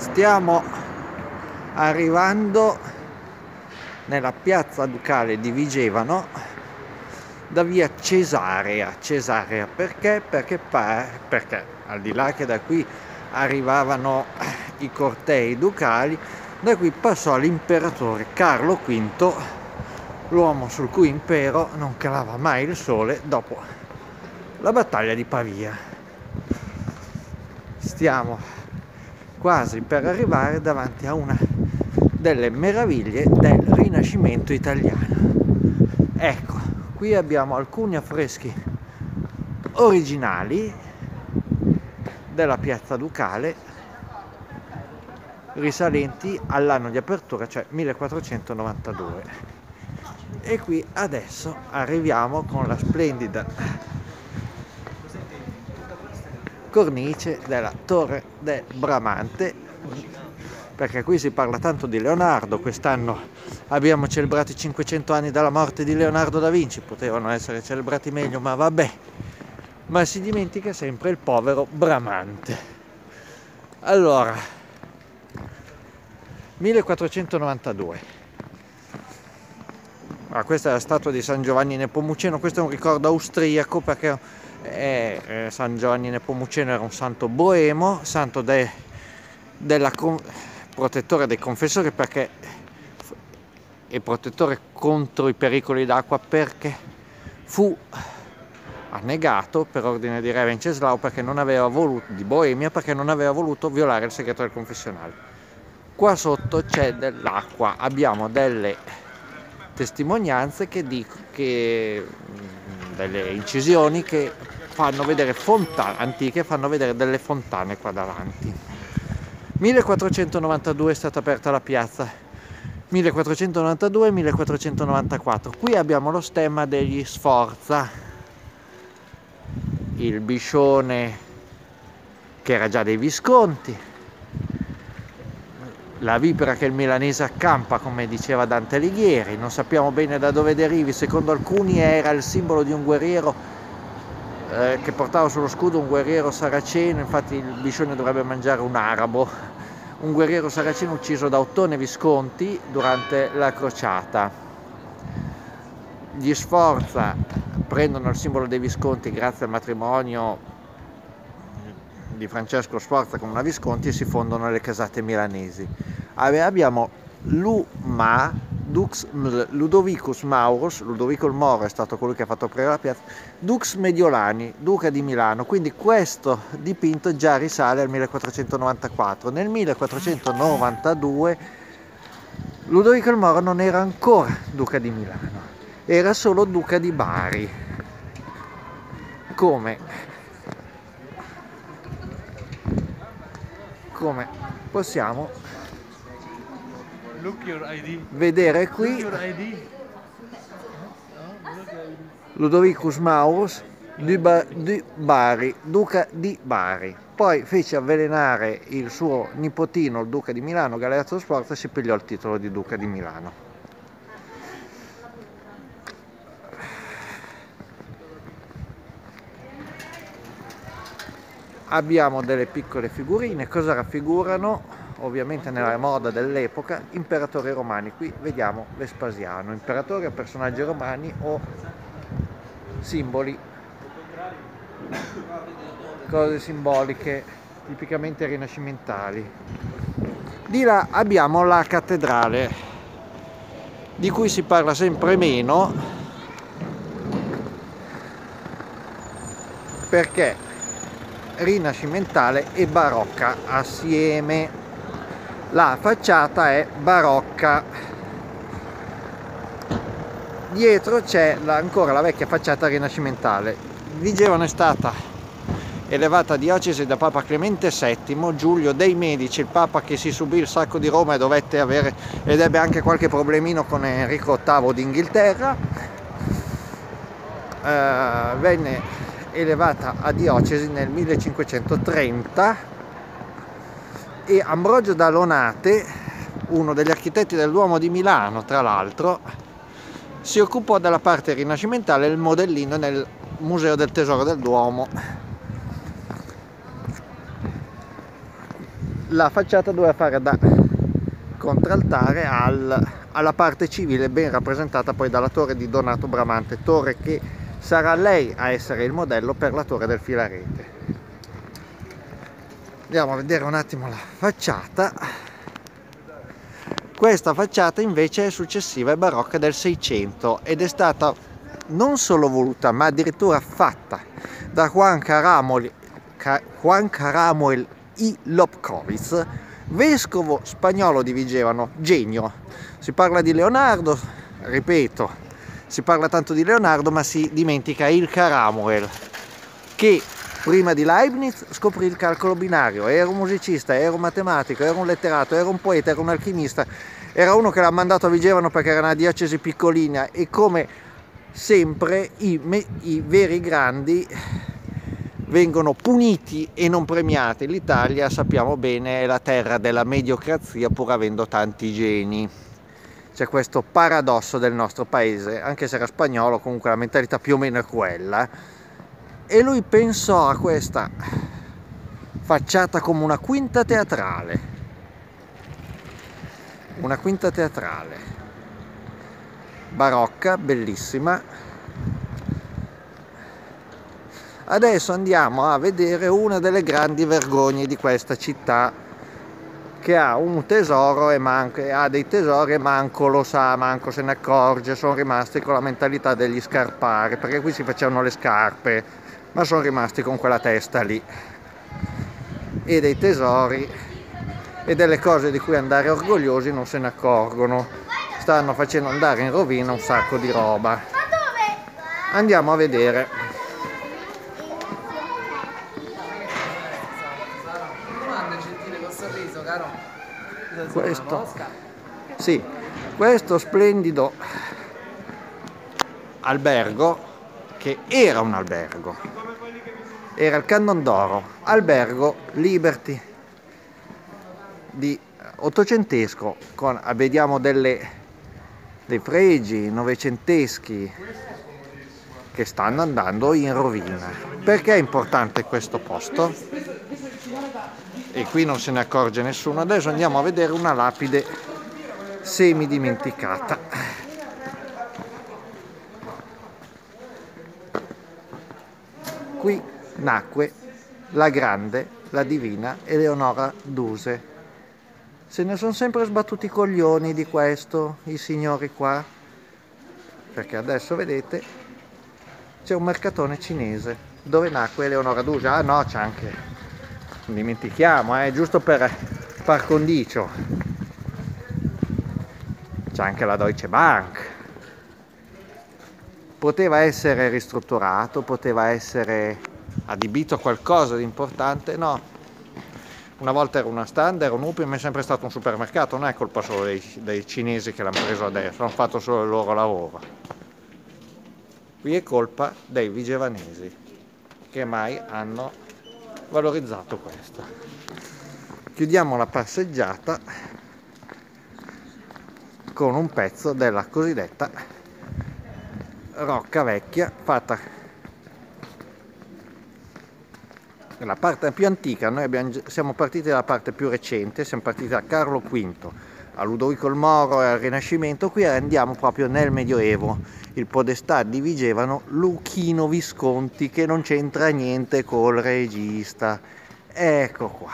stiamo arrivando nella piazza ducale di Vigevano da via Cesarea Cesarea perché? perché, perché al di là che da qui arrivavano i cortei ducali da qui passò l'imperatore Carlo V l'uomo sul cui impero non calava mai il sole dopo la battaglia di Pavia stiamo quasi per arrivare davanti a una delle meraviglie del Rinascimento italiano. Ecco, qui abbiamo alcuni affreschi originali della piazza Ducale risalenti all'anno di apertura, cioè 1492. E qui adesso arriviamo con la splendida cornice della Torre del Bramante, perché qui si parla tanto di Leonardo, quest'anno abbiamo celebrato i 500 anni dalla morte di Leonardo da Vinci, potevano essere celebrati meglio, ma vabbè, ma si dimentica sempre il povero Bramante. Allora, 1492. Ah, questa è la statua di San Giovanni Nepomuceno, questo è un ricordo austriaco perché e eh, San Giovanni Nepomuceno era un santo boemo, santo de, della protettore dei confessori perché e protettore contro i pericoli d'acqua perché fu annegato per ordine di Re Venceslao voluto, di Boemia perché non aveva voluto violare il segreto del confessionale. Qua sotto c'è dell'acqua, abbiamo delle testimonianze che dicono che delle incisioni che fanno vedere fontane antiche, fanno vedere delle fontane qua davanti. 1492 è stata aperta la piazza, 1492-1494. Qui abbiamo lo stemma degli Sforza, il biscione che era già dei Visconti, la vipera che il milanese accampa, come diceva Dante Alighieri, non sappiamo bene da dove derivi, secondo alcuni era il simbolo di un guerriero eh, che portava sullo scudo un guerriero saraceno, infatti il biscione dovrebbe mangiare un arabo, un guerriero saraceno ucciso da Ottone Visconti durante la crociata. Gli Sforza prendono il simbolo dei Visconti grazie al matrimonio di Francesco Sforza con una Visconti e si fondono le casate milanesi. Abbiamo Luma, Dux, Ludovicus Maurus, Ludovico il Moro è stato colui che ha fatto aprire la piazza, Dux Mediolani, duca di Milano, quindi questo dipinto già risale al 1494. Nel 1492 Ludovico il Moro non era ancora duca di Milano, era solo duca di Bari. Come come possiamo vedere qui. Ludovicus Maurus di, ba di Bari, duca di Bari. Poi fece avvelenare il suo nipotino, il duca di Milano, Galeazzo Sforza, e si pigliò il titolo di duca di Milano. abbiamo delle piccole figurine. Cosa raffigurano ovviamente nella moda dell'epoca imperatori romani. Qui vediamo Vespasiano. Imperatori o personaggi romani o simboli. Cose simboliche tipicamente rinascimentali. Di là abbiamo la cattedrale di cui si parla sempre meno. Perché rinascimentale e barocca assieme. La facciata è barocca. Dietro c'è ancora la vecchia facciata rinascimentale. Vigevano è stata elevata diocesi da Papa Clemente VII, Giulio dei Medici, il Papa che si subì il sacco di Roma e dovette avere ed ebbe anche qualche problemino con Enrico VIII d'Inghilterra. Uh, venne elevata a diocesi nel 1530 e Ambrogio da Lonate, uno degli architetti del Duomo di Milano tra l'altro, si occupò della parte rinascimentale del modellino nel Museo del Tesoro del Duomo. la facciata doveva fare da contraltare al, alla parte civile ben rappresentata poi dalla torre di Donato Bramante, torre che sarà lei a essere il modello per la torre del filarete. Andiamo a vedere un attimo la facciata. Questa facciata invece è successiva e barocca del 600 ed è stata non solo voluta ma addirittura fatta da Juan Caramol, Juan Caramuel I. Lopkowitz, vescovo spagnolo di Vigevano, genio. Si parla di Leonardo, ripeto, si parla tanto di Leonardo ma si dimentica il Caramuel, che prima di Leibniz scoprì il calcolo binario, era un musicista, era un matematico, era un letterato, era un poeta, era un alchimista, era uno che l'ha mandato a Vigevano perché era una diocesi piccolina e come sempre i, i veri grandi vengono puniti e non premiati. L'Italia, sappiamo bene, è la terra della mediocrazia pur avendo tanti geni. C'è questo paradosso del nostro paese, anche se era spagnolo, comunque la mentalità più o meno è quella. E lui pensò a questa facciata come una quinta teatrale. Una quinta teatrale. Barocca, bellissima, Adesso andiamo a vedere una delle grandi vergogne di questa città che ha un tesoro e manco, ha dei tesori e manco lo sa, manco se ne accorge, sono rimasti con la mentalità degli scarpari, perché qui si facevano le scarpe, ma sono rimasti con quella testa lì. E dei tesori e delle cose di cui andare orgogliosi non se ne accorgono. Stanno facendo andare in rovina un sacco di roba. Andiamo a vedere. questo, sì, questo splendido albergo che era un albergo era il Cannon d'Oro albergo Liberty di ottocentesco con vediamo delle, dei fregi novecenteschi che stanno andando in rovina perché è importante questo posto? e qui non se ne accorge nessuno. Adesso andiamo a vedere una lapide semi Qui nacque la grande, la divina Eleonora Duse. Se ne sono sempre sbattuti i coglioni di questo, i signori qua, perché adesso vedete c'è un mercatone cinese dove nacque Eleonora Duse. Ah no, c'è anche non dimentichiamo, eh, giusto per par condicio. C'è anche la Deutsche Bank. Poteva essere ristrutturato, poteva essere adibito a qualcosa di importante, no. Una volta era una stand, era un UPIM, è sempre stato un supermercato, non è colpa solo dei, dei cinesi che l'hanno preso adesso, hanno fatto solo il loro lavoro. Qui è colpa dei vigevanesi che mai hanno valorizzato questo chiudiamo la passeggiata con un pezzo della cosiddetta rocca vecchia fatta la parte più antica. Noi abbiamo, siamo partiti dalla parte più recente siamo partiti da Carlo V a Ludovico il Moro e al Rinascimento. Qui andiamo proprio nel Medioevo il podestà di Vigevano Luchino Visconti che non c'entra niente col regista. Ecco qua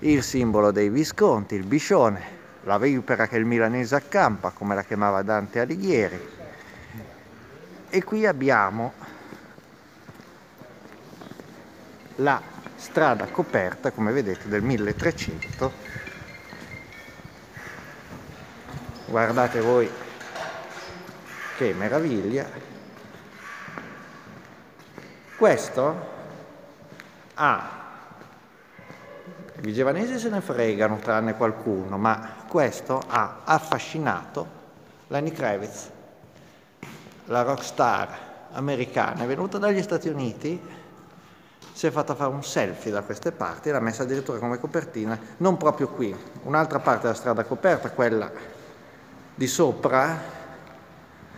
il simbolo dei Visconti il biscione la vipera che il milanese accampa come la chiamava Dante Alighieri e qui abbiamo la strada coperta come vedete del 1300 guardate voi che meraviglia. Questo ha i vigevanesi se ne fregano tranne qualcuno ma questo ha affascinato Lenny Kravitz la rockstar americana è venuta dagli Stati Uniti si è fatta fare un selfie da queste parti l'ha messa addirittura come copertina non proprio qui un'altra parte della strada coperta quella di sopra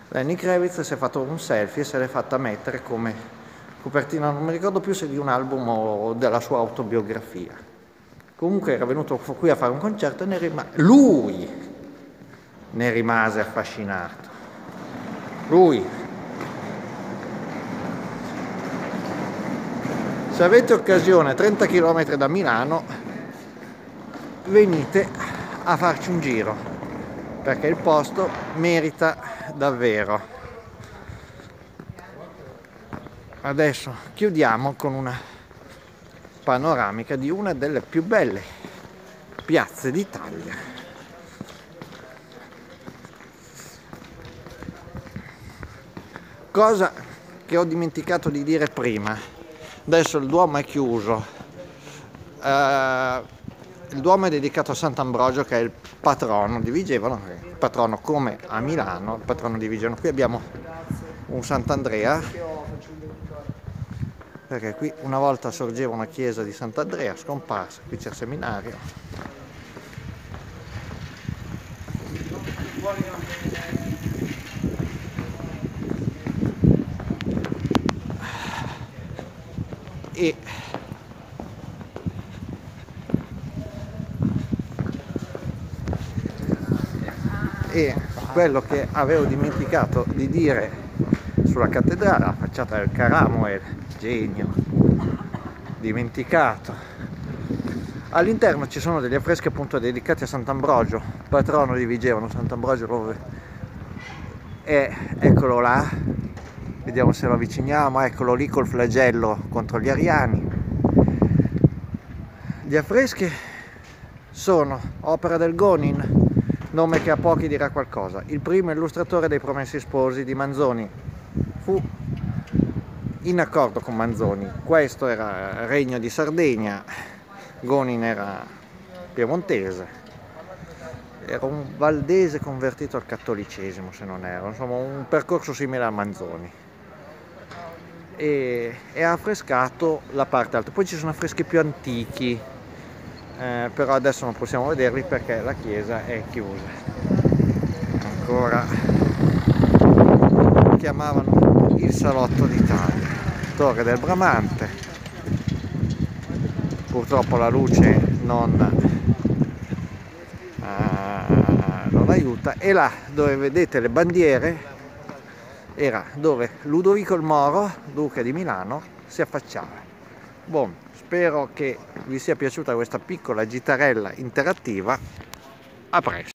Lenny Kravitz si è fatto un selfie e se l'è fatta mettere come copertina, non mi ricordo più se di un album o della sua autobiografia. comunque era venuto qui a fare un concerto e ne rimase, lui ne rimase affascinato. Lui. Se avete occasione, 30 km da Milano, venite a farci un giro, perché il posto merita davvero. Adesso chiudiamo con una panoramica di una delle più belle piazze d'Italia. Cosa che ho dimenticato di dire prima, adesso il Duomo è chiuso, uh, il Duomo è dedicato a Sant'Ambrogio che è il patrono di Vigevano, il patrono come a Milano, il patrono di Vigevano. Qui abbiamo un Sant'Andrea perché qui una volta sorgeva una chiesa di Sant'Andrea scomparsa, qui c'è il seminario. E e quello che avevo dimenticato di dire sulla cattedrale, la facciata del Caramuel genio dimenticato. All'interno ci sono degli affreschi appunto dedicati a Sant'Ambrogio patrono di Vigevano. Sant'Ambrogio dove è eccolo là vediamo se lo avviciniamo. Eccolo lì col flagello contro gli ariani. Gli affreschi sono opera del Gonin nome che a pochi dirà qualcosa. Il primo illustratore dei Promessi Sposi di Manzoni. Fu in accordo con Manzoni. Questo era Regno di Sardegna, Gonin era piemontese, era un valdese convertito al cattolicesimo se non ero, insomma un percorso simile a Manzoni. E, e ha affrescato la parte alta, poi ci sono affreschi più antichi, eh, però adesso non possiamo vederli perché la chiesa è chiusa. Ancora chiamavano il salotto d'Italia torre del Bramante. Purtroppo la luce non, uh, non aiuta. E là dove vedete le bandiere era dove Ludovico il Moro, duca di Milano, si affacciava. Bon, spero che vi sia piaciuta questa piccola gitarella interattiva. A presto!